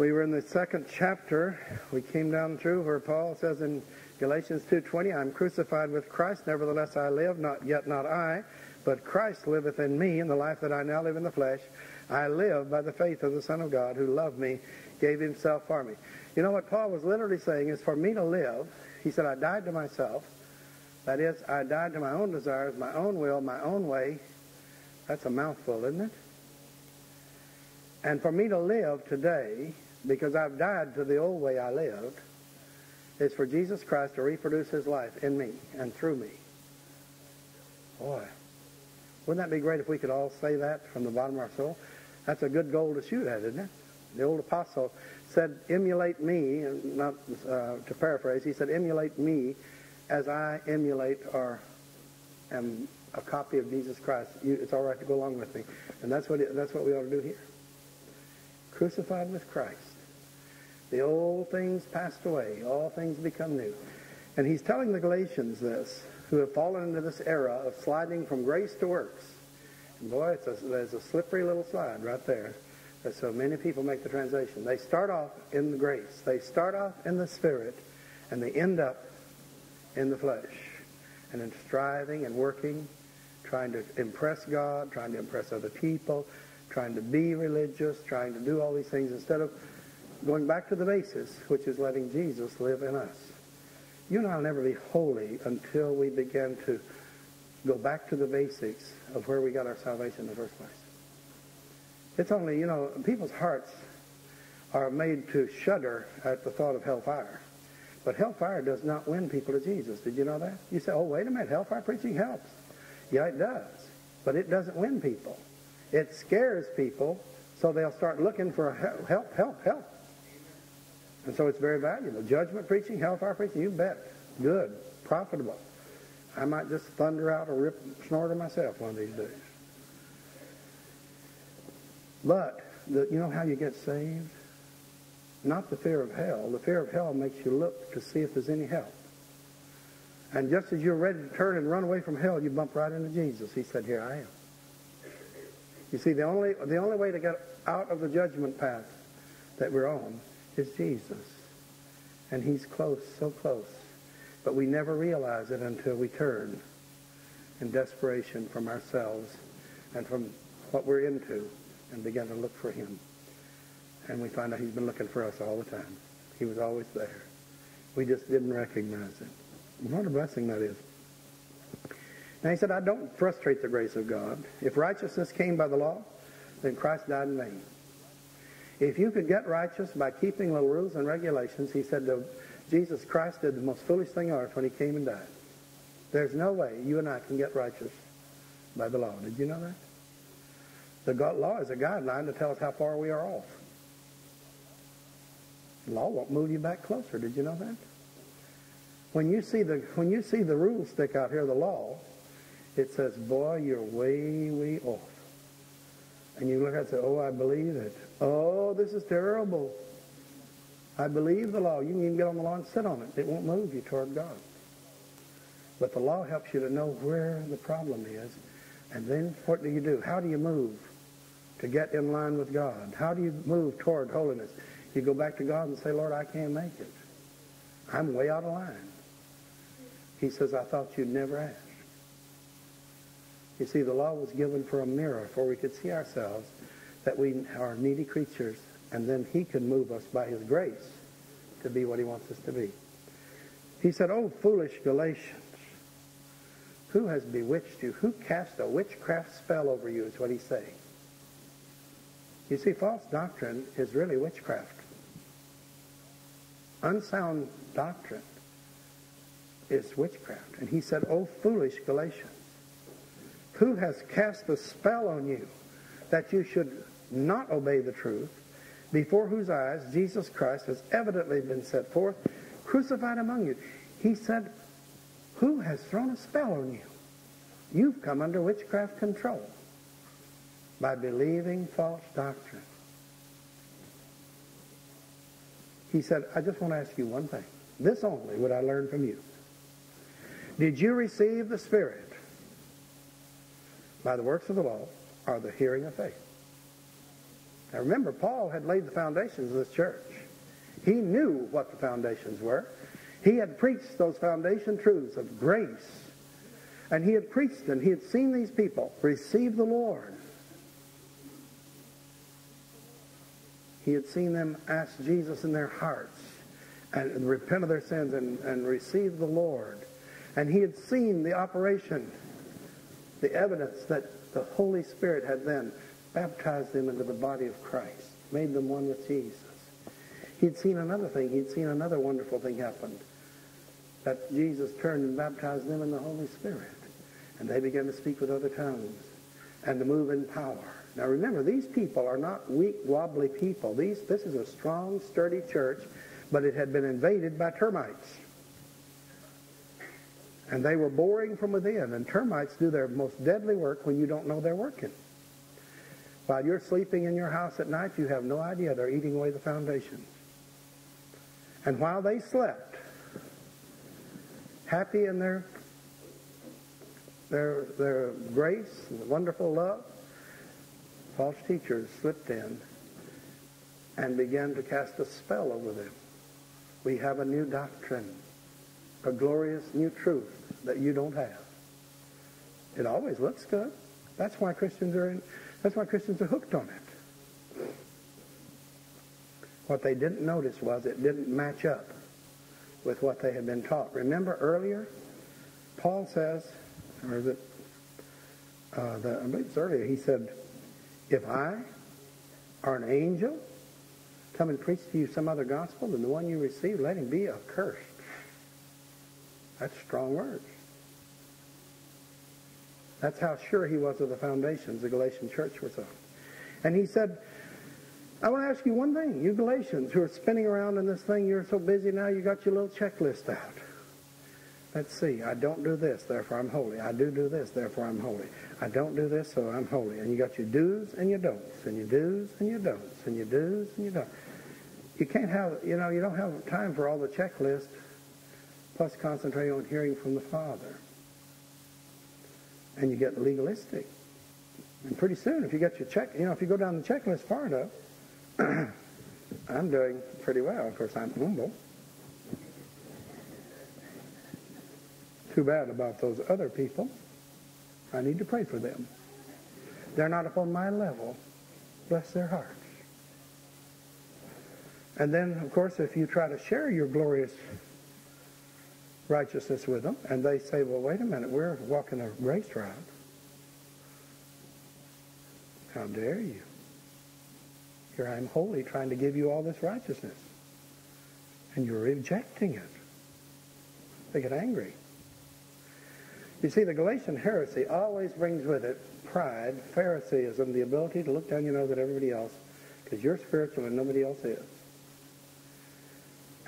We were in the second chapter. We came down through where Paul says in Galatians 2:20, "I'm crucified with Christ; nevertheless I live, not yet not I, but Christ liveth in me. In the life that I now live in the flesh, I live by the faith of the Son of God, who loved me, gave Himself for me." You know what Paul was literally saying is, for me to live, he said, I died to myself. That is, I died to my own desires, my own will, my own way. That's a mouthful, isn't it? And for me to live today, because I've died to the old way I lived, is for Jesus Christ to reproduce his life in me and through me. Boy, wouldn't that be great if we could all say that from the bottom of our soul? That's a good goal to shoot at, isn't it? The old apostle said, emulate me, and not uh, to paraphrase, he said, emulate me as I emulate or am a copy of Jesus Christ. You, it's all right to go along with me. And that's what, it, that's what we ought to do here. Crucified with Christ. The old things passed away. All things become new. And he's telling the Galatians this, who have fallen into this era of sliding from grace to works. And boy, it's a, there's a slippery little slide right there. That so many people make the translation. They start off in the grace. They start off in the spirit, and they end up in the flesh. And in striving and working, trying to impress God, trying to impress other people, trying to be religious, trying to do all these things instead of going back to the basis, which is letting Jesus live in us. You and I will never be holy until we begin to go back to the basics of where we got our salvation in the first place. It's only, you know, people's hearts are made to shudder at the thought of hellfire. But hellfire does not win people to Jesus. Did you know that? You say, oh, wait a minute, hellfire preaching helps. Yeah, it does. But it doesn't win people. It scares people, so they'll start looking for help, help, help. And so it's very valuable. Judgment preaching, hellfire preaching, you bet. Good, profitable. I might just thunder out a rip snorter myself one of these days. But the, you know how you get saved? Not the fear of hell. The fear of hell makes you look to see if there's any help. And just as you're ready to turn and run away from hell, you bump right into Jesus. He said, Here I am. You see, the only, the only way to get out of the judgment path that we're on is Jesus. And he's close, so close. But we never realize it until we turn in desperation from ourselves and from what we're into and begin to look for him. And we find out he's been looking for us all the time. He was always there. We just didn't recognize it. What a blessing that is. Now he said, I don't frustrate the grace of God. If righteousness came by the law, then Christ died in vain. If you could get righteous by keeping little rules and regulations, he said Jesus Christ did the most foolish thing on earth when he came and died. There's no way you and I can get righteous by the law. Did you know that? The law is a guideline to tell us how far we are off. The law won't move you back closer. Did you know that? When you see the when you see the rules stick out here, the law, it says, "Boy, you're way, way off." And you look at it and say, "Oh, I believe it. Oh, this is terrible. I believe the law. You can even get on the law and sit on it. It won't move you toward God. But the law helps you to know where the problem is, and then what do you do? How do you move to get in line with God? How do you move toward holiness? You go back to God and say, Lord, I can't make it. I'm way out of line. He says, I thought you'd never ask. You see, the law was given for a mirror, for we could see ourselves that we are needy creatures, and then he can move us by his grace to be what he wants us to be. He said, Oh, foolish Galatians, who has bewitched you? Who cast a witchcraft spell over you, is what he's saying. You see, false doctrine is really witchcraft. Unsound doctrine is witchcraft. And he said, Oh, foolish Galatians, who has cast a spell on you that you should not obey the truth, before whose eyes Jesus Christ has evidently been set forth, crucified among you? He said, Who has thrown a spell on you? You've come under witchcraft control by believing false doctrine. He said, I just want to ask you one thing. This only would I learn from you. Did you receive the Spirit by the works of the law or the hearing of faith? Now remember, Paul had laid the foundations of this church. He knew what the foundations were. He had preached those foundation truths of grace. And he had preached them. He had seen these people receive the Lord. He had seen them ask Jesus in their hearts and repent of their sins and, and receive the Lord. And he had seen the operation, the evidence that the Holy Spirit had then baptized them into the body of Christ, made them one with Jesus. He'd seen another thing. He'd seen another wonderful thing happen. That Jesus turned and baptized them in the Holy Spirit. And they began to speak with other tongues and to move in power. Now remember, these people are not weak, wobbly people. These, this is a strong, sturdy church, but it had been invaded by termites. And they were boring from within. And termites do their most deadly work when you don't know they're working. While you're sleeping in your house at night, you have no idea they're eating away the foundations. And while they slept, happy in their their their grace and wonderful love, false teachers slipped in and began to cast a spell over them. We have a new doctrine, a glorious new truth that you don't have. It always looks good. That's why Christians are in, that's why Christians are hooked on it. What they didn't notice was it didn't match up with what they had been taught. Remember earlier, Paul says, or is it, uh, the, I believe it's earlier, he said, if I are an angel, come and preach to you some other gospel than the one you received, let him be accursed. That's strong words. That's how sure he was of the foundations the Galatian church was on. And he said, I want to ask you one thing. You Galatians who are spinning around in this thing, you're so busy now, you got your little checklist out. Let's see. I don't do this, therefore I'm holy. I do do this, therefore I'm holy. I don't do this, so I'm holy. And you got your do's and your don'ts, and your do's and your don'ts, and your do's and your don'ts. You can't have, you know, you don't have time for all the checklist, plus concentrating on hearing from the Father and you get legalistic. And pretty soon, if you get your check, you know, if you go down the checklist far enough, I'm doing pretty well. Of course, I'm humble. Too bad about those other people. I need to pray for them. They're not upon my level. Bless their hearts. And then, of course, if you try to share your glorious righteousness with them, and they say, well, wait a minute, we're walking a grace route. How dare you? Here I am holy, trying to give you all this righteousness. And you're rejecting it. They get angry. You see, the Galatian heresy always brings with it pride, Pharisaism, the ability to look down your nose at everybody else because you're spiritual and nobody else is.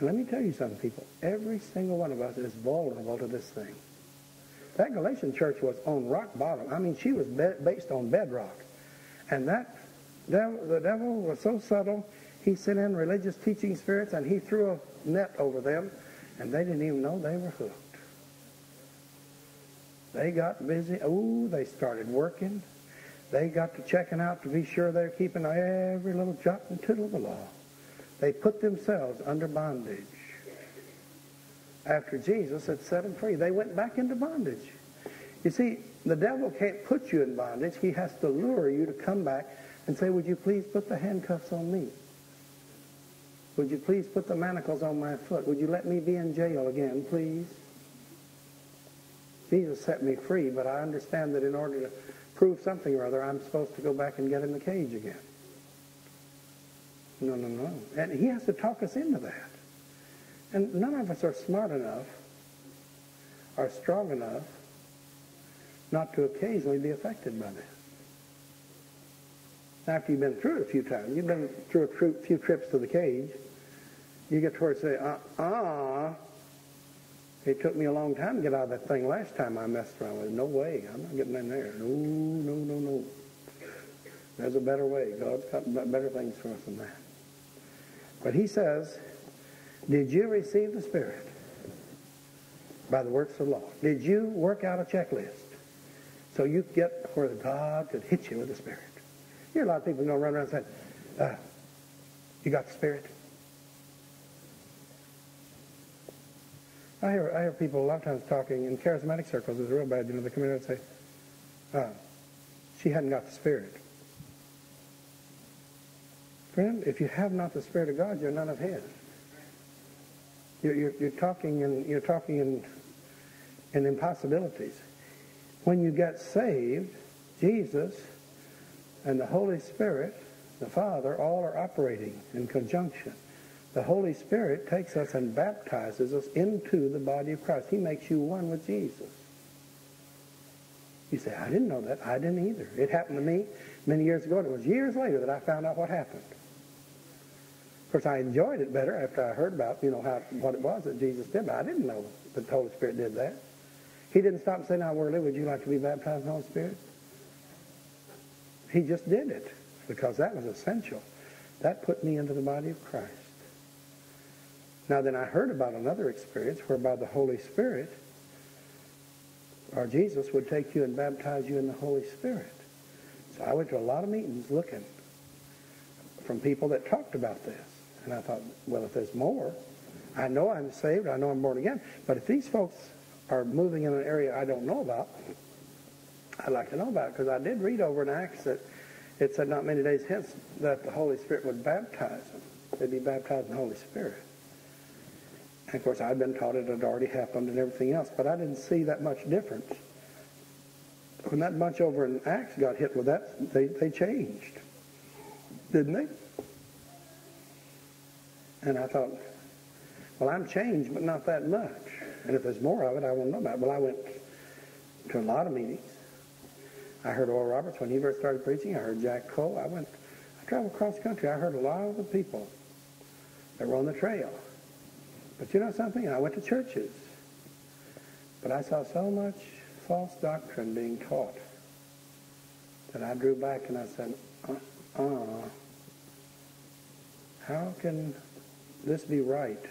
Let me tell you something, people. Every single one of us is vulnerable to this thing. That Galatian church was on rock bottom. I mean, she was be- based on bedrock. And that devil, the devil was so subtle, he sent in religious teaching spirits and he threw a net over them, and they didn't even know they were hooked. They got busy. Ooh, they started working. They got to checking out to be sure they're keeping every little jot and tittle of the law. They put themselves under bondage. After Jesus had set them free, they went back into bondage. You see, the devil can't put you in bondage. He has to lure you to come back and say, Would you please put the handcuffs on me? Would you please put the manacles on my foot? Would you let me be in jail again, please? Jesus set me free, but I understand that in order to prove something or other, I'm supposed to go back and get in the cage again. No, no, no. And he has to talk us into that. And none of us are smart enough, are strong enough, not to occasionally be affected by this. After you've been through it a few times, you've been through a few trips to the cage, you get to where you say, uh, uh-uh, it took me a long time to get out of that thing last time I messed around with it. No way. I'm not getting in there. No, no, no, no. There's a better way. God's got better things for us than that. But he says, Did you receive the Spirit by the works of the law? Did you work out a checklist so you get where God could hit you with the Spirit? Here, a lot of people going to run around saying, Uh, you got the Spirit? I hear, I hear people a lot of times talking in charismatic circles. It's real bad. You know, they come in and say, uh, she hadn't got the Spirit. Friend, if you have not the Spirit of God, you're none of His. You're, you're, you're talking in you're talking in in impossibilities. When you get saved, Jesus and the Holy Spirit, the Father, all are operating in conjunction. The Holy Spirit takes us and baptizes us into the body of Christ. He makes you one with Jesus. You say, I didn't know that. I didn't either. It happened to me many years ago, and it was years later that I found out what happened. Course, I enjoyed it better after I heard about, you know, how what it was that Jesus did, but I didn't know that the Holy Spirit did that. He didn't stop and say, now, Worley, would you like to be baptized in the Holy Spirit? He just did it because that was essential. That put me into the body of Christ. Now, then I heard about another experience whereby the Holy Spirit, or Jesus, would take you and baptize you in the Holy Spirit. So I went to a lot of meetings looking from people that talked about this. And I thought, well, if there's more, I know I'm saved, I know I'm born again, but if these folks are moving in an area I don't know about, I'd like to know about it because I did read over in Acts that it said not many days hence that the Holy Spirit would baptize them. They'd be baptized in the Holy Spirit. And of course, I'd been taught it had already happened and everything else, but I didn't see that much difference. When that bunch over in Acts got hit with that, they, they changed, didn't they? And I thought, well, I'm changed, but not that much. And if there's more of it, I won't know about it. Well, I went to a lot of meetings. I heard Oral Roberts when he first started preaching. I heard Jack Coe. I went, I traveled across the country. I heard a lot of the people that were on the trail. But you know something? I went to churches. But I saw so much false doctrine being taught that I drew back and I said, uh-uh. How can this be right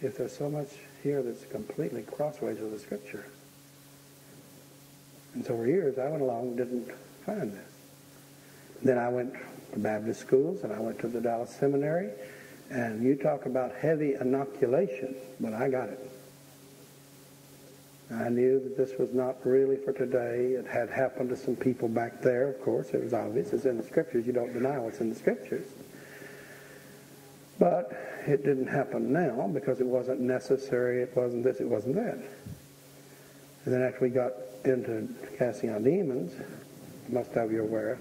if there's so much here that's completely crossways with the Scripture? And so for years I went along and didn't find this. Then I went to Baptist schools and I went to the Dallas Seminary. And you talk about heavy inoculation, but I got it. I knew that this was not really for today. It had happened to some people back there, of course. It was obvious. It's in the scriptures. You don't deny what's in the scriptures. But it didn't happen now because it wasn't necessary. It wasn't this. It wasn't that. And then after we got into casting out demons, most of you are aware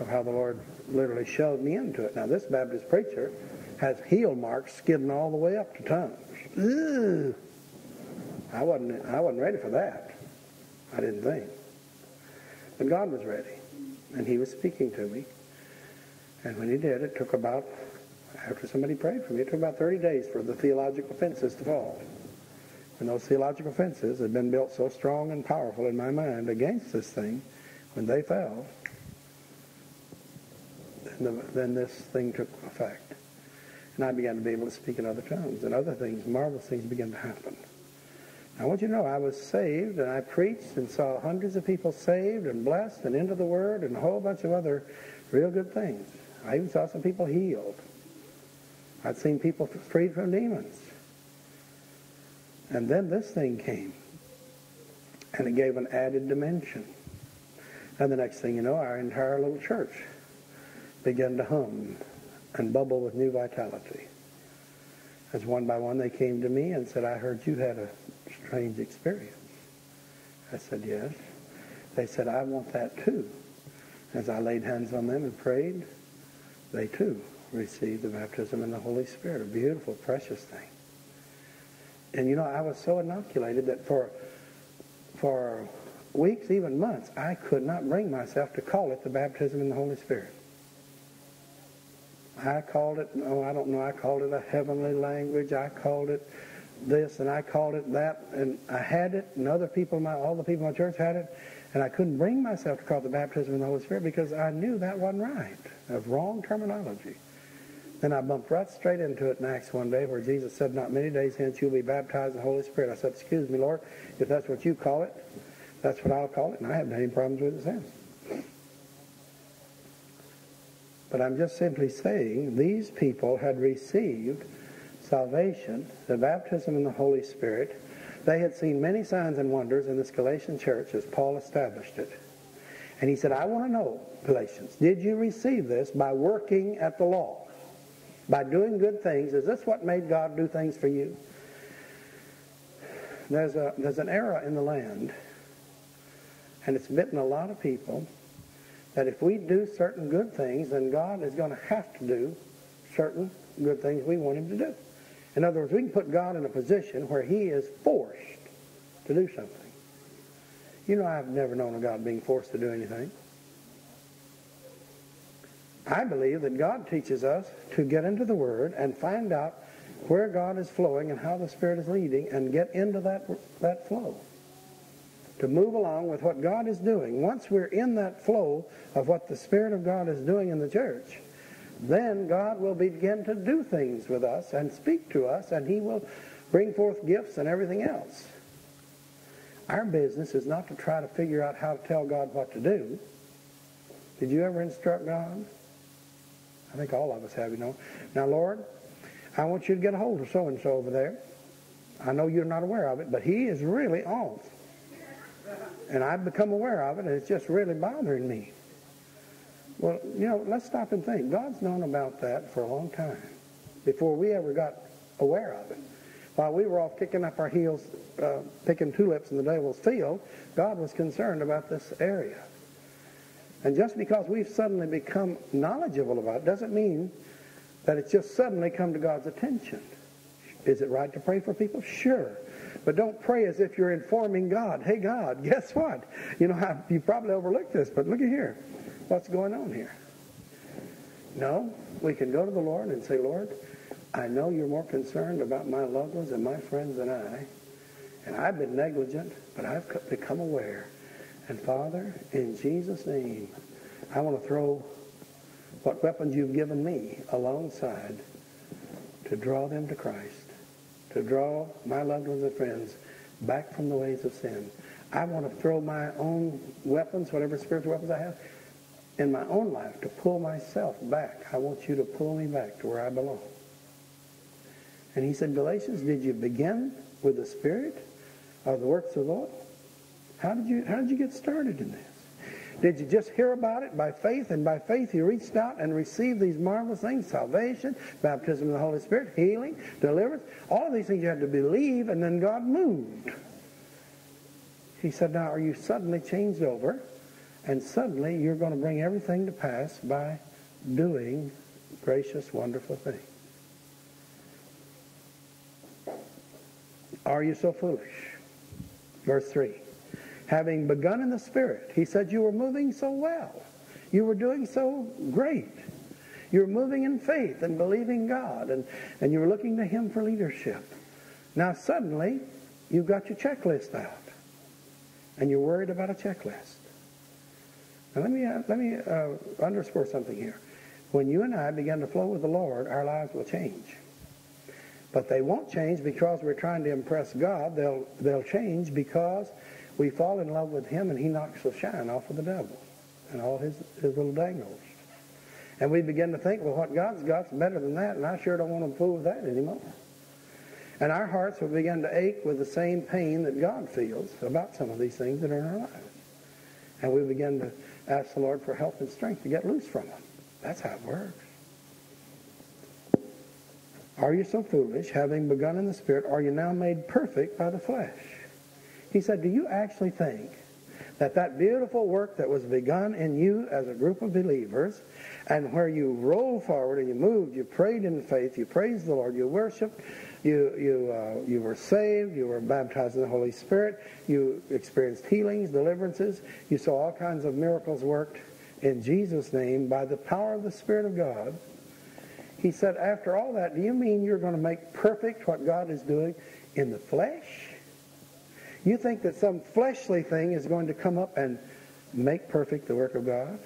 of how the Lord literally shoved me into it. Now, this Baptist preacher has heel marks skidding all the way up to tongues. I wasn't, I wasn't ready for that. I didn't think. But God was ready. And he was speaking to me. And when he did, it took about, after somebody prayed for me, it took about 30 days for the theological fences to fall. When those theological fences had been built so strong and powerful in my mind against this thing, when they fell, then, the, then this thing took effect. And I began to be able to speak in other tongues, and other things, marvelous things began to happen. I want you to know I was saved, and I preached and saw hundreds of people saved and blessed and into the Word and a whole bunch of other real good things. I even saw some people healed. I'd seen people freed from demons. And then this thing came, and it gave an added dimension. And the next thing you know, our entire little church began to hum and bubble with new vitality. As one by one they came to me and said, I heard you had a strange experience. I said, yes. They said, I want that too. As I laid hands on them and prayed, they too received the baptism in the Holy Spirit, a beautiful, precious thing. And you know, I was so inoculated that for for weeks, even months, I could not bring myself to call it the baptism in the Holy Spirit. I called it, oh, I don't know, I called it a heavenly language. I called it this and I called it that. And I had it, and other people, my, all the people in my church had it. And I couldn't bring myself to call it the baptism in the Holy Spirit because I knew that wasn't right. Of wrong terminology. Then I bumped right straight into it in Acts one day where Jesus said, Not many days hence you'll be baptized in the Holy Spirit. I said, Excuse me, Lord, if that's what you call it, that's what I'll call it. And I haven't had any problems with it since. But I'm just simply saying these people had received salvation, the baptism in the Holy Spirit. They had seen many signs and wonders in this Galatian church as Paul established it. And he said, I want to know, Galatians, did you receive this by working at the law? By doing good things? Is this what made God do things for you? There's, a, there's an era in the land, and it's bitten a lot of people, that if we do certain good things, then God is going to have to do certain good things we want him to do. In other words, we can put God in a position where he is forced to do something. You know, I've never known a God being forced to do anything. I believe that God teaches us to get into the Word and find out where God is flowing and how the Spirit is leading and get into that, that flow. To move along with what God is doing. Once we're in that flow of what the Spirit of God is doing in the church, then God will begin to do things with us and speak to us, and He will bring forth gifts and everything else. Our business is not to try to figure out how to tell God what to do. Did you ever instruct God? I think all of us have, you know. Now, Lord, I want you to get a hold of so and so over there. I know you're not aware of it, but he is really off. And I've become aware of it, and it's just really bothering me. Well, you know, let's stop and think. God's known about that for a long time before we ever got aware of it. While we were off kicking up our heels, uh, picking tulips in the devil's field, God was concerned about this area. And just because we've suddenly become knowledgeable about it doesn't mean that it's just suddenly come to God's attention. Is it right to pray for people? Sure. But don't pray as if you're informing God. Hey, God, guess what? You know, you probably overlooked this, but look at here. What's going on here? No, we can go to the Lord and say, Lord, I know you're more concerned about my loved ones and my friends than I. And I've been negligent, but I've become aware. And Father, in Jesus' name, I want to throw what weapons you've given me alongside to draw them to Christ, to draw my loved ones and friends back from the ways of sin. I want to throw my own weapons, whatever spiritual weapons I have, in my own life to pull myself back. I want you to pull me back to where I belong. And he said, Galatians, did you begin with the Spirit of the works of the Lord? How did you how did you get started in this? Did you just hear about it by faith, and by faith you reached out and received these marvelous things salvation, baptism of the Holy Spirit, healing, deliverance? All of these things you had to believe, and then God moved. He said, Now are you suddenly changed over? And suddenly you're going to bring everything to pass by doing gracious, wonderful things. Are you so foolish? Verse 3. Having begun in the Spirit, he said you were moving so well. You were doing so great. You were moving in faith and believing God, and, and you were looking to Him for leadership. Now, suddenly, you've got your checklist out, and you're worried about a checklist. Now let me, uh, let me uh, underscore something here. When you and I begin to flow with the Lord, our lives will change. But they won't change because we're trying to impress God. They'll, they'll change because we fall in love with Him and He knocks the shine off of the devil and all his, his little dangles. And we begin to think, well, what God's got's better than that, and I sure don't want to fool with that anymore. And our hearts will begin to ache with the same pain that God feels about some of these things that are in our lives. And we begin to ask the Lord for help and strength to get loose from them. That's how it works. Are you so foolish, having begun in the Spirit, are you now made perfect by the flesh? He said, Do you actually think that that beautiful work that was begun in you as a group of believers, and where you rolled forward and you moved, you prayed in faith, you praised the Lord, you worshiped, you, you, uh, you were saved. You were baptized in the Holy Spirit. You experienced healings, deliverances. You saw all kinds of miracles worked in Jesus' name by the power of the Spirit of God. He said, after all that, do you mean you're going to make perfect what God is doing in the flesh? You think that some fleshly thing is going to come up and make perfect the work of God?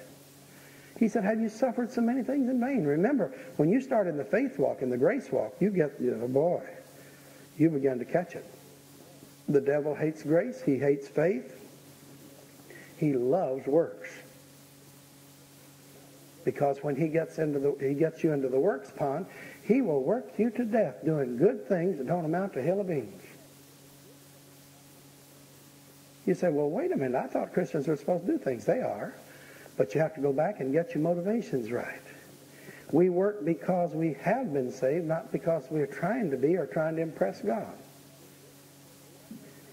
He said, Have you suffered so many things in vain? Remember, when you start in the faith walk, in the grace walk, you get, you know, boy, you begin to catch it. The devil hates grace, he hates faith, he loves works. Because when he gets into the he gets you into the works pond, he will work you to death doing good things that don't amount to a hill of beans. You say, well, wait a minute. I thought Christians were supposed to do things. They are. But you have to go back and get your motivations right. We work because we have been saved, not because we're trying to be or trying to impress God.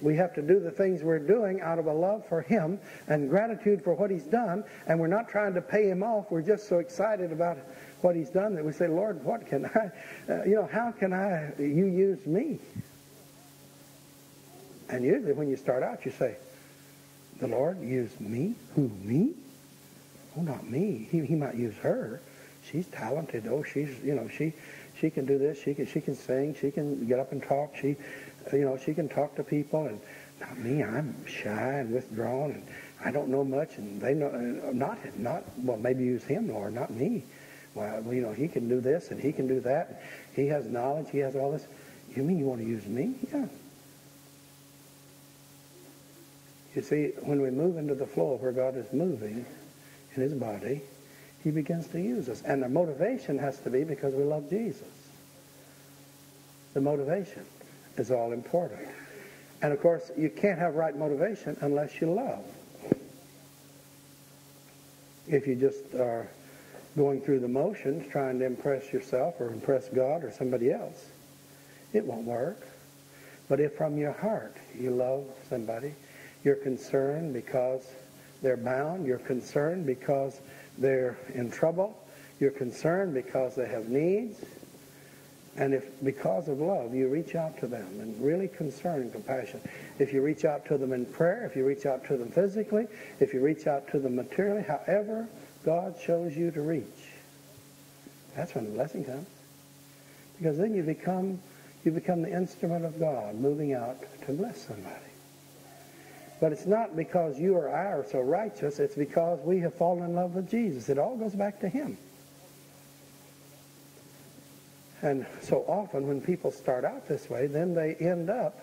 We have to do the things we're doing out of a love for Him and gratitude for what He's done, and we're not trying to pay Him off. We're just so excited about what He's done that we say, Lord, what can I, uh, you know, how can I, you use me? And usually when you start out, you say, the Lord used me? Who, me? Oh, not me. He, he might use her. She's talented. Oh, she's, you know, she, she can do this. She can, she can sing. She can get up and talk. She, you know, she can talk to people. And not me. I'm shy and withdrawn, and I don't know much. And they know, uh, not, not, well, maybe use him, Lord, not me. Well, you know, he can do this and he can do that. He has knowledge. He has all this. You mean you want to use me? Yeah. You see, when we move into the flow where God is moving in his body, he begins to use us. And the motivation has to be because we love Jesus. The motivation is all important. And of course, you can't have right motivation unless you love. If you just are going through the motions trying to impress yourself or impress God or somebody else, it won't work. But if from your heart you love somebody, you're concerned because they're bound, you're concerned because they're in trouble, you're concerned because they have needs, and if because of love you reach out to them and really concern and compassion, if you reach out to them in prayer, if you reach out to them physically, if you reach out to them materially, however God shows you to reach, that's when the blessing comes. Because then you become you become the instrument of God moving out to bless somebody. But it's not because you or I are so righteous, it's because we have fallen in love with Jesus. It all goes back to Him. And so often when people start out this way, then they end up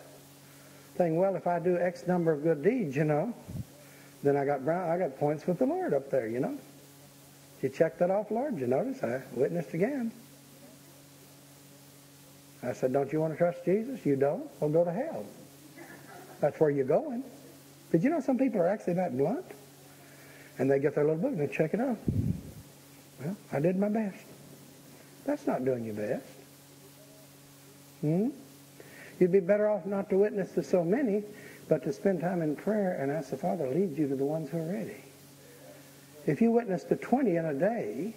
saying, well, if I do X number of good deeds, you know, then I got brown, I got points with the Lord up there, you know. You check that off, Lord. You notice I witnessed again. I said, don't you want to trust Jesus? You don't? Well, go to hell. That's where you're going. Did you know some people are actually that blunt? And they get their little book and they check it out. Well, I did my best. That's not doing your best. Hmm? You'd be better off not to witness to so many, but to spend time in prayer and ask the Father to lead you to the ones who are ready. If you witness to 20 in a day,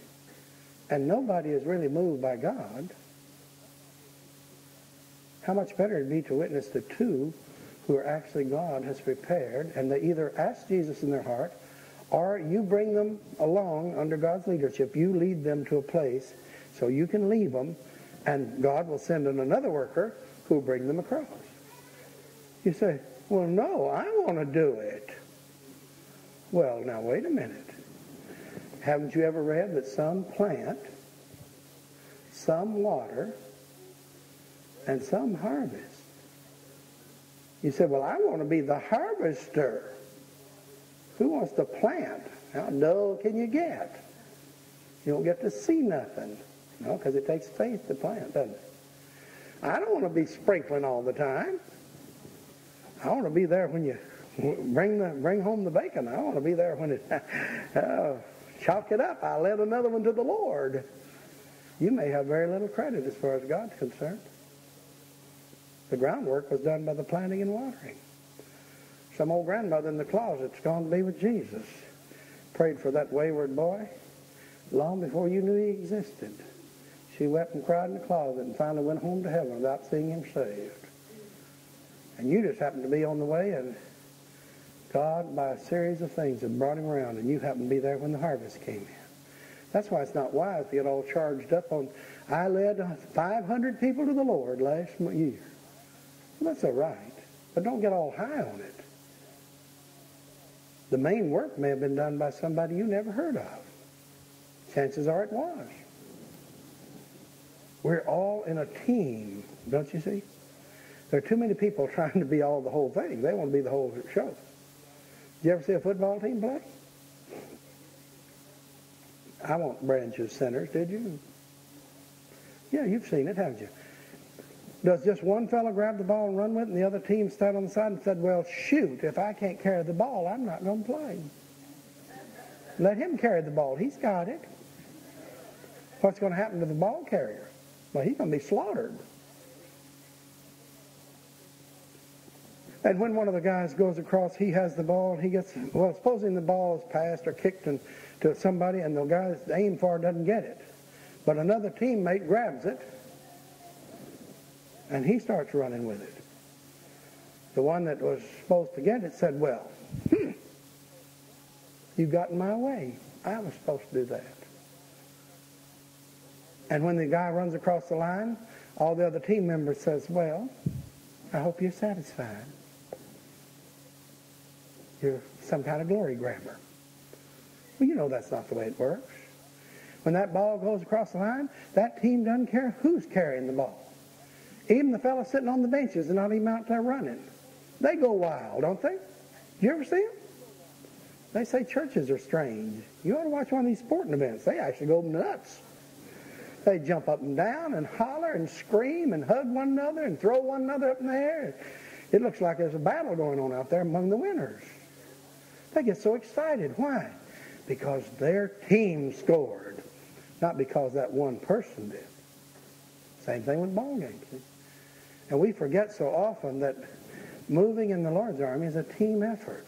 and nobody is really moved by God, how much better it'd be to witness to two who are actually God has prepared, and they either ask Jesus in their heart, or you bring them along under God's leadership. You lead them to a place so you can leave them, and God will send in another worker who will bring them across. You say, well, no, I want to do it. Well, now, wait a minute. Haven't you ever read that some plant, some water, and some harvest? You say, well, I want to be the harvester. Who wants to plant? How dull can you get? You don't get to see nothing. No, because it takes faith to plant, doesn't it? I don't want to be sprinkling all the time. I want to be there when you bring the bring home the bacon. I want to be there when it uh, chalk it up. I led another one to the Lord. You may have very little credit as far as God's concerned. The groundwork was done by the planting and watering. Some old grandmother in the closet's gone to be with Jesus. Prayed for that wayward boy long before you knew he existed. She wept and cried in the closet and finally went home to heaven without seeing him saved. And you just happened to be on the way, and God, by a series of things, had brought him around, and you happened to be there when the harvest came in. That's why it's not wise to get all charged up on, I led 500 people to the Lord last year. Well, that's all right, but don't get all high on it. The main work may have been done by somebody you never heard of. Chances are it was. We're all in a team, don't you see? There are too many people trying to be all the whole thing. They want to be the whole show. Did you ever see a football team play? I you as sinners, did you? Yeah, you've seen it, haven't you? Does just one fellow grab the ball and run with it, and the other team stand on the side and said, well, shoot, if I can't carry the ball, I'm not going to play. Let him carry the ball. He's got it. What's going to happen to the ball carrier? Well, he's going to be slaughtered. And when one of the guys goes across, he has the ball, and he gets, well, supposing the ball is passed or kicked and, to somebody and the guy that's aimed for doesn't get it. But another teammate grabs it and he starts running with it. The one that was supposed to get it said, Well, hmm, you got in my way. I was supposed to do that. And when the guy runs across the line, all the other team members says, Well, I hope you're satisfied. You're some kind of glory grabber. Well, you know that's not the way it works. When that ball goes across the line, that team doesn't care who's carrying the ball. Even the fellows sitting on the benches are not even out there running. They go wild, don't they? You ever see them? They say churches are strange. You ought to watch one of these sporting events. They actually go nuts. They jump up and down and holler and scream and hug one another and throw one another up in the air. It looks like there's a battle going on out there among the winners. They get so excited. Why? Because their team scored, not because that one person did. Same thing with ball games. And we forget so often that moving in the Lord's army is a team effort.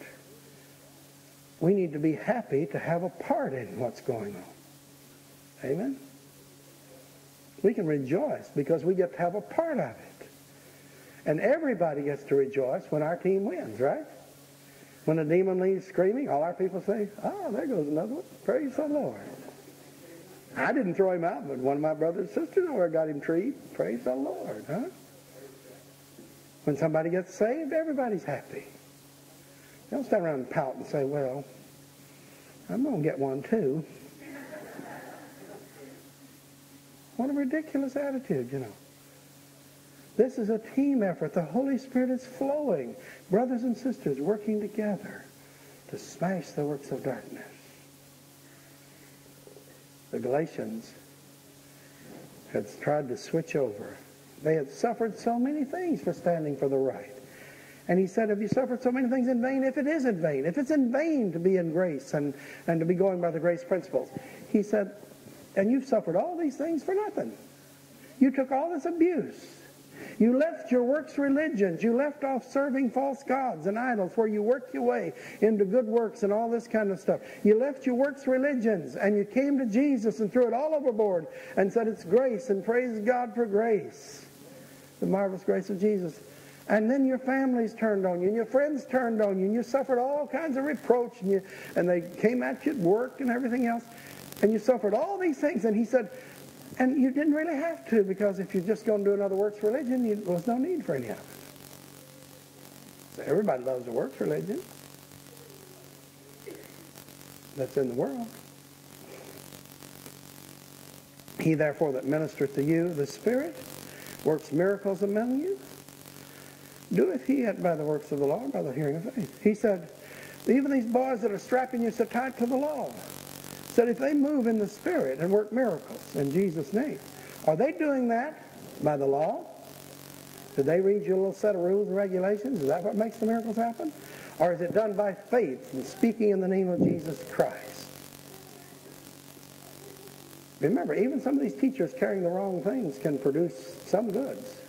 We need to be happy to have a part in what's going on. Amen? We can rejoice because we get to have a part of it. And everybody gets to rejoice when our team wins, right? When a demon leaves screaming, all our people say, Oh, there goes another one. Praise the Lord. I didn't throw him out, but one of my brothers and sisters over got him treed. Praise the Lord, huh? When somebody gets saved, everybody's happy. Don't stand around and pout and say, well, I'm going to get one too. What a ridiculous attitude, you know. This is a team effort. The Holy Spirit is flowing. Brothers and sisters working together to smash the works of darkness. The Galatians had tried to switch over they had suffered so many things for standing for the right. And he said, Have you suffered so many things in vain? If it is in vain, if it's in vain to be in grace and, and to be going by the grace principles, he said, And you've suffered all these things for nothing. You took all this abuse. You left your works religions. You left off serving false gods and idols where you worked your way into good works and all this kind of stuff. You left your works religions and you came to Jesus and threw it all overboard and said it's grace and praise God for grace the marvelous grace of Jesus. And then your families turned on you, and your friends turned on you, and you suffered all kinds of reproach, and, you, and they came at you at work and everything else, and you suffered all these things. And he said, and you didn't really have to, because if you're just going to do another works religion, you, there was no need for any of it. So everybody loves a works religion that's in the world. He therefore that ministereth to you the Spirit works miracles among you? Doeth he it by the works of the law, by the hearing of faith? He said, even these boys that are strapping you so tight to the law, said if they move in the Spirit and work miracles in Jesus' name, are they doing that by the law? Did they read you a little set of rules and regulations? Is that what makes the miracles happen? Or is it done by faith and speaking in the name of Jesus Christ? Remember, even some of these teachers carrying the wrong things can produce some goods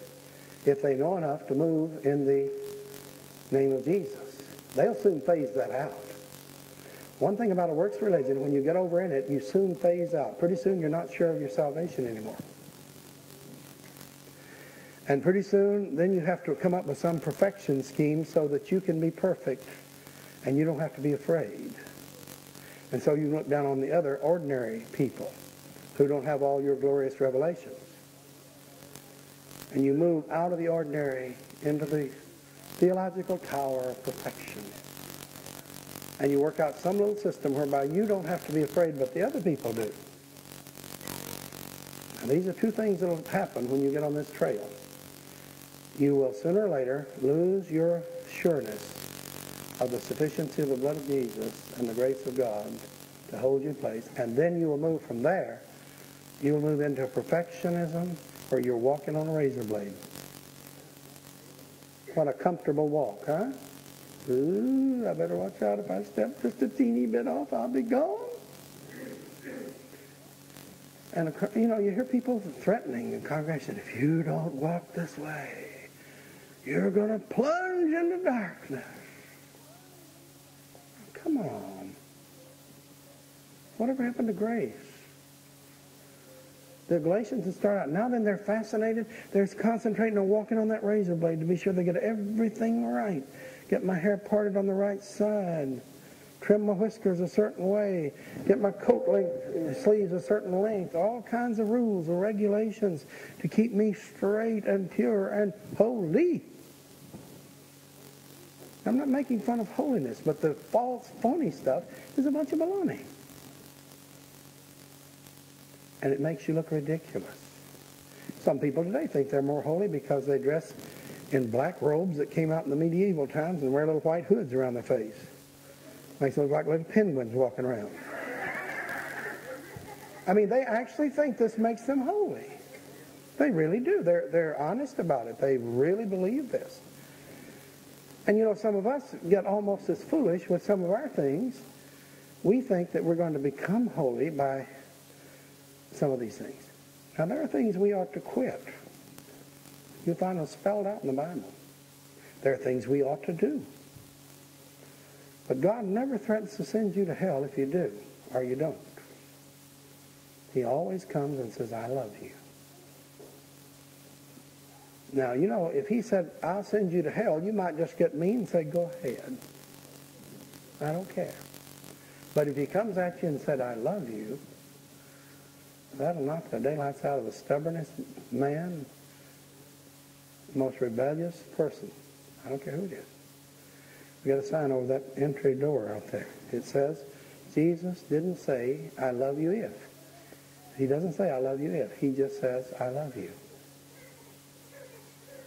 if they know enough to move in the name of Jesus. They'll soon phase that out. One thing about a works religion, when you get over in it, you soon phase out. Pretty soon you're not sure of your salvation anymore. And pretty soon, then you have to come up with some perfection scheme so that you can be perfect and you don't have to be afraid. And so you look down on the other ordinary people who don't have all your glorious revelations. And you move out of the ordinary into the theological tower of perfection. And you work out some little system whereby you don't have to be afraid, but the other people do. And these are two things that will happen when you get on this trail. You will sooner or later lose your sureness of the sufficiency of the blood of Jesus and the grace of God to hold you in place. And then you will move from there. You will move into perfectionism or you're walking on a razor blade. What a comfortable walk, huh? Ooh, I better watch out if I step just a teeny bit off, I'll be gone. And, you know, you hear people threatening in congregation, if you don't walk this way, you're going to plunge into darkness. Come on. Whatever happened to grace? The Galatians that start out, now then they're fascinated. They're concentrating on walking on that razor blade to be sure they get everything right. Get my hair parted on the right side. Trim my whiskers a certain way. Get my coat length, sleeves a certain length. All kinds of rules and regulations to keep me straight and pure and holy. I'm not making fun of holiness, but the false, phony stuff is a bunch of baloney and it makes you look ridiculous. Some people today think they're more holy because they dress in black robes that came out in the medieval times and wear little white hoods around their face. Makes them look like little penguins walking around. I mean, they actually think this makes them holy. They really do. They're, they're honest about it. They really believe this. And you know, some of us get almost as foolish with some of our things. We think that we're going to become holy by some of these things. Now, there are things we ought to quit. You'll find them spelled out in the Bible. There are things we ought to do. But God never threatens to send you to hell if you do or you don't. He always comes and says, I love you. Now, you know, if he said, I'll send you to hell, you might just get mean and say, go ahead. I don't care. But if he comes at you and said, I love you, That'll knock the daylights out of the stubbornest man, most rebellious person. I don't care who it is. We got a sign over that entry door out there. It says, Jesus didn't say, I love you if. He doesn't say, I love you if. He just says, I love you.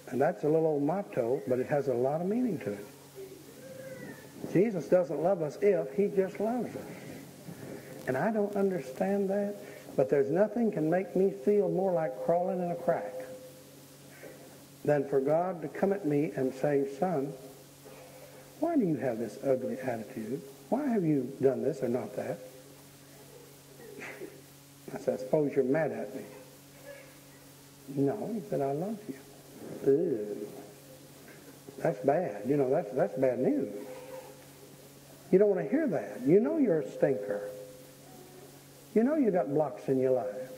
And that's a little old motto, but it has a lot of meaning to it. Jesus doesn't love us if, he just loves us. And I don't understand that. But there's nothing can make me feel more like crawling in a crack than for God to come at me and say, son, why do you have this ugly attitude? Why have you done this or not that? I said, I suppose you're mad at me. No, he said, I love you. Ew. That's bad. You know, that's, that's bad news. You don't want to hear that. You know you're a stinker. You know you got blocks in your life.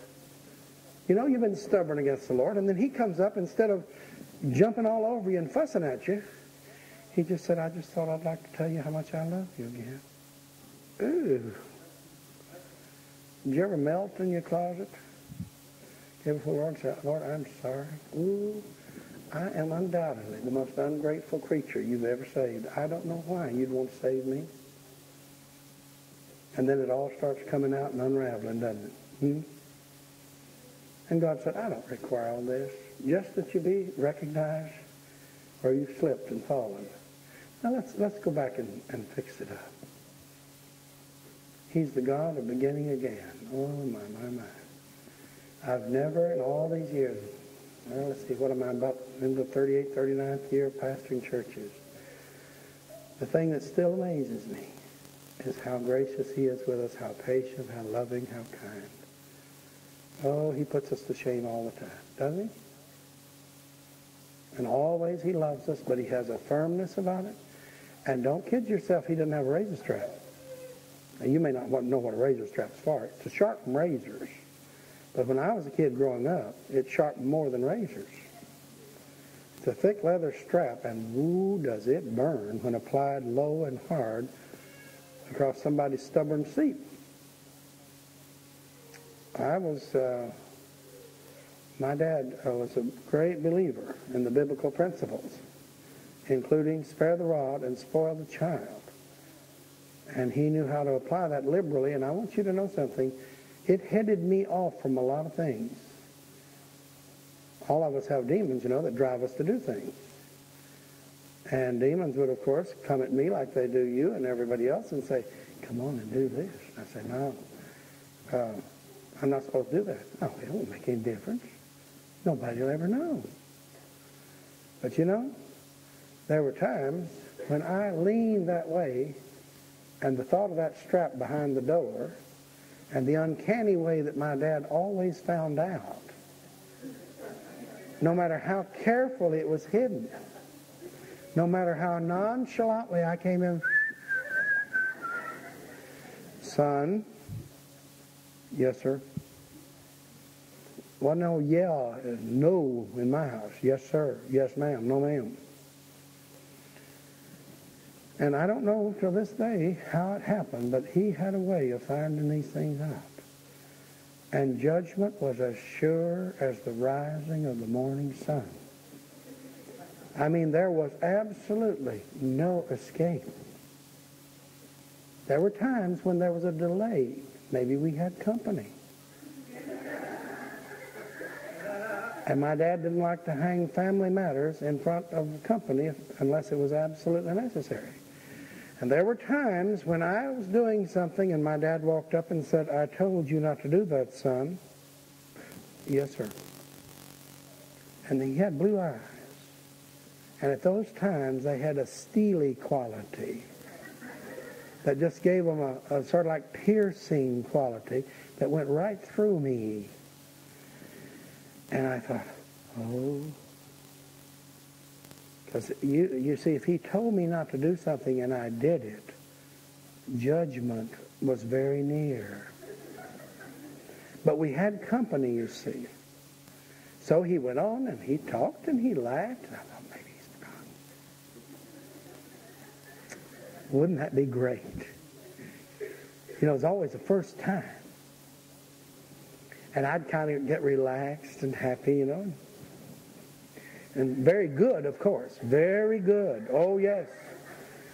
You know you've been stubborn against the Lord, and then he comes up instead of jumping all over you and fussing at you, he just said, I just thought I'd like to tell you how much I love you again. Ooh. Did you ever melt in your closet? Give the Lord say, Lord, I'm sorry. Ooh. I am undoubtedly the most ungrateful creature you've ever saved. I don't know why you'd want to save me. And then it all starts coming out and unraveling, doesn't it? Hmm? And God said, I don't require all this. Just that you be recognized where you've slipped and fallen. Now let's, let's go back and, and fix it up. He's the God of beginning again. Oh, my, my, my. I've never in all these years, well, let's see, what am I about in the 38th, 39th year of pastoring churches? The thing that still amazes me is how gracious he is with us, how patient, how loving, how kind. Oh, he puts us to shame all the time, doesn't he? And always he loves us, but he has a firmness about it. And don't kid yourself, he doesn't have a razor strap. Now, you may not know what a razor strap's for. It's to sharpen razors. But when I was a kid growing up, it sharpened more than razors. It's a thick leather strap, and woo, does it burn when applied low and hard across somebody's stubborn seat. I was, uh, my dad uh, was a great believer in the biblical principles, including spare the rod and spoil the child. And he knew how to apply that liberally, and I want you to know something. It headed me off from a lot of things. All of us have demons, you know, that drive us to do things. And demons would, of course, come at me like they do you and everybody else and say, come on and do this. I said, no, uh, I'm not supposed to do that. Oh, it won't make any difference. Nobody will ever know. But you know, there were times when I leaned that way and the thought of that strap behind the door and the uncanny way that my dad always found out, no matter how carefully it was hidden, no matter how nonchalantly I came in, son, yes, sir. Wasn't no yeah, no in my house. Yes, sir. Yes, ma'am. No, ma'am. And I don't know till this day how it happened, but he had a way of finding these things out. And judgment was as sure as the rising of the morning sun. I mean, there was absolutely no escape. There were times when there was a delay. Maybe we had company. And my dad didn't like to hang family matters in front of company unless it was absolutely necessary. And there were times when I was doing something and my dad walked up and said, I told you not to do that, son. Yes, sir. And he had blue eyes. And at those times, they had a steely quality that just gave them a, a sort of like piercing quality that went right through me. And I thought, oh. Because you, you see, if he told me not to do something and I did it, judgment was very near. But we had company, you see. So he went on and he talked and he laughed. And I thought, maybe he's forgotten. Wouldn't that be great? You know, it's always the first time. And I'd kind of get relaxed and happy, you know. And very good, of course. Very good. Oh, yes.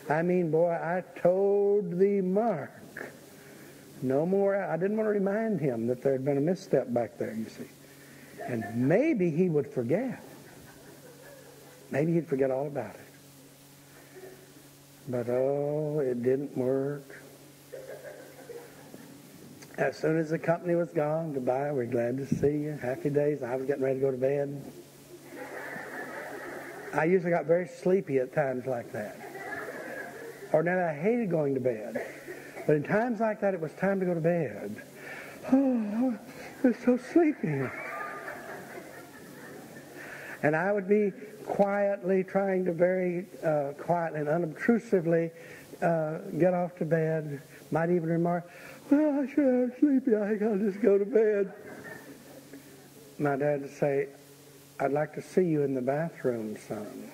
I mean, boy, I told the mark. No more. I didn't want to remind him that there had been a misstep back there, you see. And maybe he would forget. Maybe he'd forget all about it. But oh, it didn't work. As soon as the company was gone, goodbye, we're glad to see you. Happy days. I was getting ready to go to bed. I usually got very sleepy at times like that. Or now I hated going to bed. But in times like that, it was time to go to bed. Oh, I was so sleepy. And I would be quietly trying to very uh, quietly and unobtrusively uh, get off to bed. Might even remark, well, I sure am sleepy. I think I'll just go to bed. My dad would say, I'd like to see you in the bathroom, son.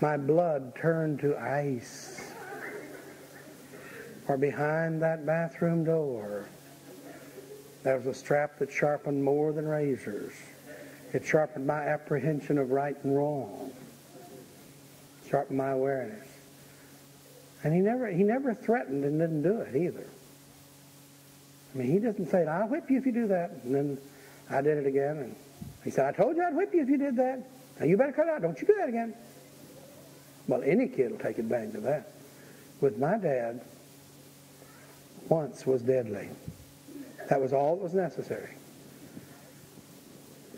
My blood turned to ice. For behind that bathroom door, there was a strap that sharpened more than razors. It sharpened my apprehension of right and wrong. Sharpened my awareness. And he never he never threatened and didn't do it either. I mean, he doesn't say, I'll whip you if you do that. And then I did it again. And he said, I told you I'd whip you if you did that. Now you better cut out. Don't you do that again. Well, any kid will take advantage of that. With my dad, once was deadly. That was all that was necessary.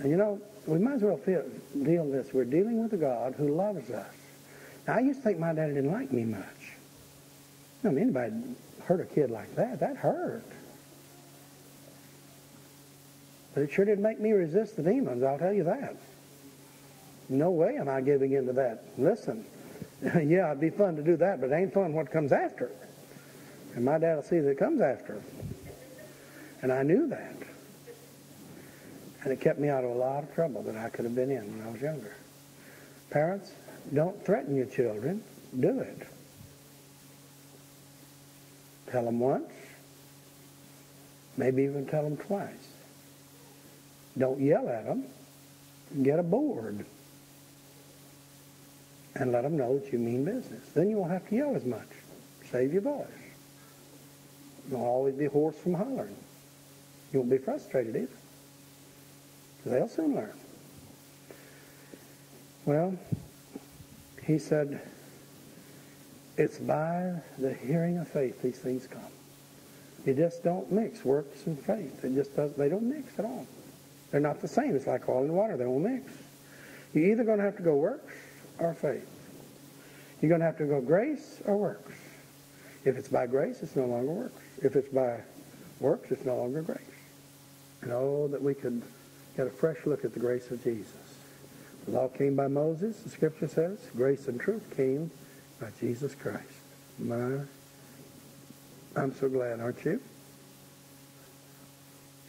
And you know, we might as well feel, deal with this. We're dealing with a God who loves us. Now, I used to think my daddy didn't like me much. I mean, anybody hurt a kid like that, that hurt. But it sure didn't make me resist the demons, I'll tell you that. No way am I giving in to that. Listen, yeah, it'd be fun to do that, but it ain't fun what comes after. And my dad will see that it comes after. And I knew that. And it kept me out of a lot of trouble that I could have been in when I was younger. Parents, don't threaten your children. Do it. Tell them once. Maybe even tell them twice. Don't yell at them. Get a board. And let them know that you mean business. Then you won't have to yell as much. Save your voice. You'll always be hoarse from hollering. You won't be frustrated either. They'll soon learn. Well, he said, It's by the hearing of faith these things come. You just don't mix works and faith. It just does. They don't mix at all. They're not the same. It's like oil and water. They won't mix. You're either going to have to go works or faith. You're going to have to go grace or works. If it's by grace, it's no longer works. If it's by works, it's no longer grace. And oh, that we could get a fresh look at the grace of Jesus. The law came by Moses, the scripture says. Grace and truth came by Jesus Christ. My, I'm so glad, aren't you?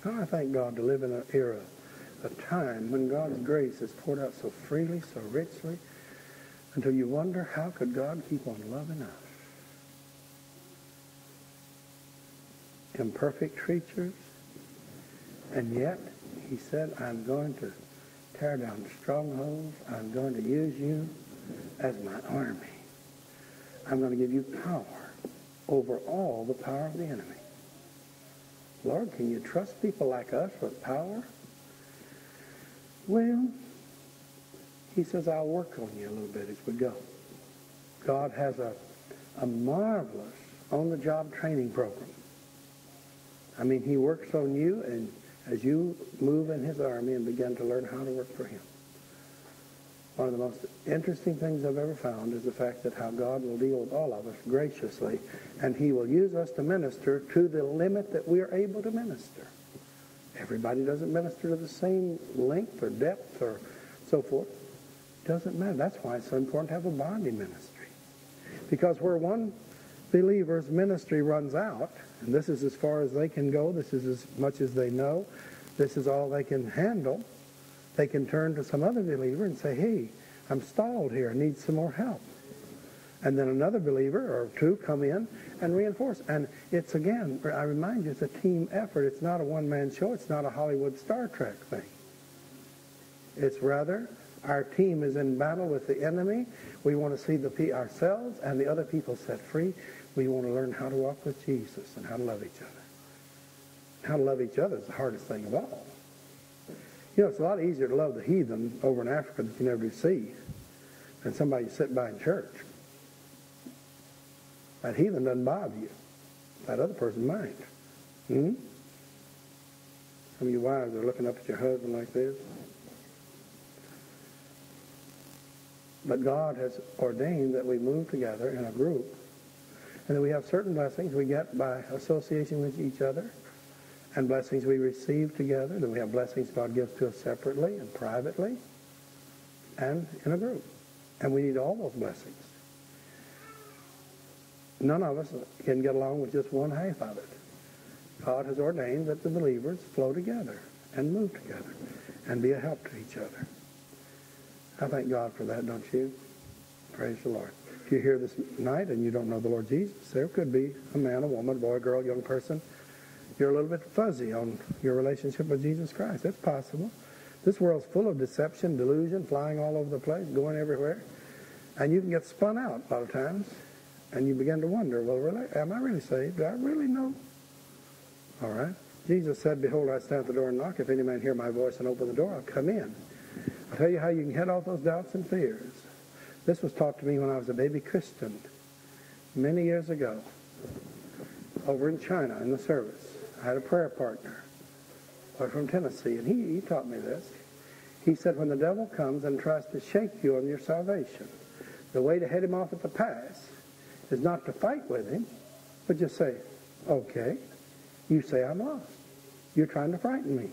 Oh, I thank God to live in an era, a time when God's grace is poured out so freely, so richly, until you wonder how could God keep on loving us. Imperfect creatures, and yet he said, I'm going to tear down strongholds. I'm going to use you as my army. I'm going to give you power over all the power of the enemy. Lord, can you trust people like us with power? Well, he says, I'll work on you a little bit as we go. God has a, a marvelous on-the-job training program. I mean, he works on you and as you move in his army and begin to learn how to work for him. One of the most interesting things I've ever found is the fact that how God will deal with all of us graciously, and he will use us to minister to the limit that we are able to minister. Everybody doesn't minister to the same length or depth or so forth. Doesn't matter. That's why it's so important to have a bonding ministry. Because where one believer's ministry runs out, and this is as far as they can go, this is as much as they know, this is all they can handle, they can turn to some other believer and say, hey, I'm stalled here, I need some more help. And then another believer or two come in and reinforce. And it's again, I remind you, it's a team effort. It's not a one-man show. It's not a Hollywood Star Trek thing. It's rather our team is in battle with the enemy. We want to see the ourselves and the other people set free. We want to learn how to walk with Jesus and how to love each other. How to love each other is the hardest thing of all. You know, it's a lot easier to love the heathen over in Africa that you never see than somebody you sit by in church. That heathen doesn't bother you. That other person might. Hmm? Some of you wives are looking up at your husband like this. But God has ordained that we move together in a group and that we have certain blessings we get by association with each other and blessings we receive together. Then we have blessings God gives to us separately and privately and in a group. And we need all those blessings. None of us can get along with just one half of it. God has ordained that the believers flow together and move together and be a help to each other. I thank God for that, don't you? Praise the Lord. If you're here this night and you don't know the Lord Jesus, there could be a man, a woman, boy, girl, young person. You're a little bit fuzzy on your relationship with Jesus Christ. That's possible. This world's full of deception, delusion, flying all over the place, going everywhere. And you can get spun out a lot of times. And you begin to wonder, well, really, am I really saved? Do I really know? All right. Jesus said, Behold, I stand at the door and knock. If any man hear my voice and open the door, I'll come in. I'll tell you how you can head off those doubts and fears. This was taught to me when I was a baby Christian many years ago over in China in the service. I had a prayer partner from Tennessee, and he, he taught me this. He said, when the devil comes and tries to shake you on your salvation, the way to head him off at the pass is not to fight with him, but just say, okay, you say I'm lost. You're trying to frighten me.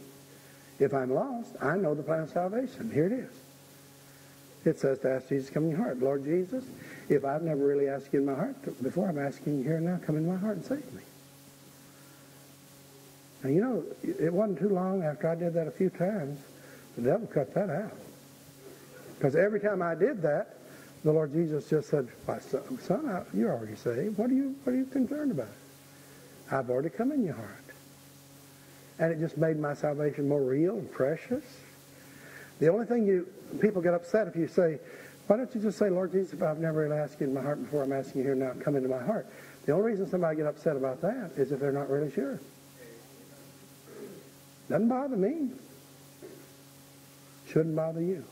If I'm lost, I know the plan of salvation. Here it is. It says to ask Jesus come in your heart. Lord Jesus, if I've never really asked you in my heart before, I'm asking you here now, come in my heart and save me. And you know, it wasn't too long after I did that a few times, the devil cut that out. Because every time I did that, the Lord Jesus just said, "My son, son you're already saved. What are you What are you concerned about? I've already come in your heart." And it just made my salvation more real and precious. The only thing you people get upset if you say, why don't you just say, Lord Jesus, if I've never really asked you in my heart before, I'm asking you here now, come into my heart. The only reason somebody get upset about that is if they're not really sure. Doesn't bother me. Shouldn't bother you.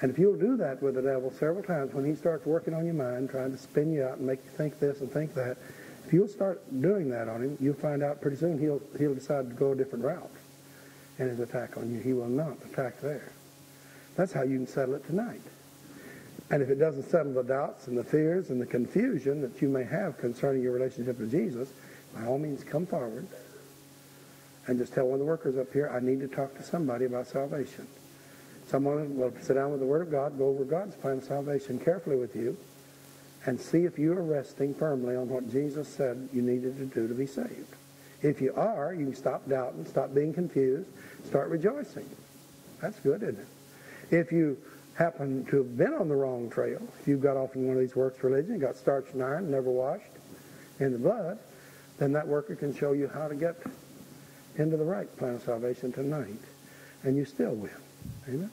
And if you'll do that with the devil several times, when he starts working on your mind, trying to spin you out and make you think this and think that, if you'll start doing that on him, you'll find out pretty soon he'll he'll decide to go a different route in his attack on you. He will not attack there. That's how you can settle it tonight. And if it doesn't settle the doubts and the fears and the confusion that you may have concerning your relationship with Jesus, by all means come forward and just tell one of the workers up here, I need to talk to somebody about salvation. Someone will sit down with the Word of God, go over God's plan of salvation carefully with you, and see if you are resting firmly on what Jesus said you needed to do to be saved. If you are, you can stop doubting, stop being confused, start rejoicing. That's good, isn't it? If you happen to have been on the wrong trail, if you've got off in one of these works religion, got starched and iron, never washed in the blood, then that worker can show you how to get into the right plan of salvation tonight, and you still win. Amen?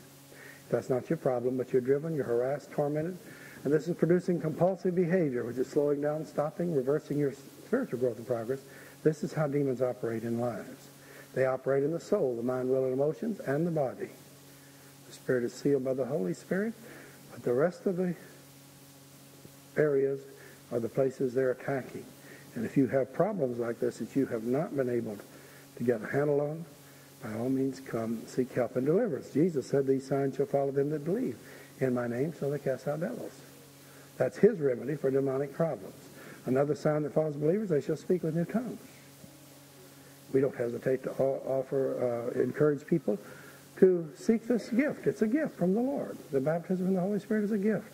That's not your problem, but you're driven, you're harassed, tormented, and this is producing compulsive behavior, which is slowing down, stopping, reversing your spiritual growth and progress. This is how demons operate in lives. They operate in the soul, the mind, will, and emotions, and the body. The spirit is sealed by the Holy Spirit, but the rest of the areas are the places they're attacking. And if you have problems like this that you have not been able to get a handle on, by all means come seek help and deliverance. Jesus said, These signs shall follow them that believe. In my name shall they cast out devils. That's his remedy for demonic problems. Another sign that follows believers, they shall speak with new tongues. We don't hesitate to offer, uh, encourage people to seek this gift. It's a gift from the Lord. The baptism in the Holy Spirit is a gift.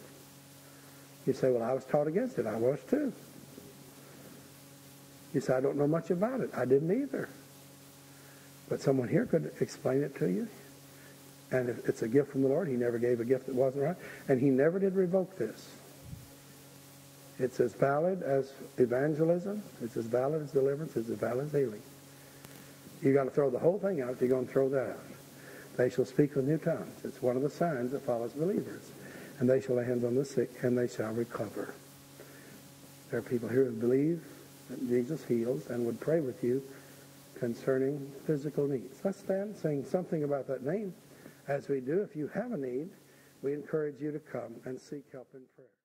You say, well, I was taught against it. I was too. You say, I don't know much about it. I didn't either. But someone here could explain it to you. And if it's a gift from the Lord, he never gave a gift that wasn't right. And he never did revoke this. It's as valid as evangelism. It's as valid as deliverance. It's as valid as healing. You got to throw the whole thing out if you're going to throw that out. They shall speak with new tongues. It's one of the signs that follows believers. And they shall lay hands on the sick, and they shall recover. There are people here who believe that Jesus heals and would pray with you concerning physical needs. Let's stand saying something about that name. As we do, if you have a need, we encourage you to come and seek help in prayer.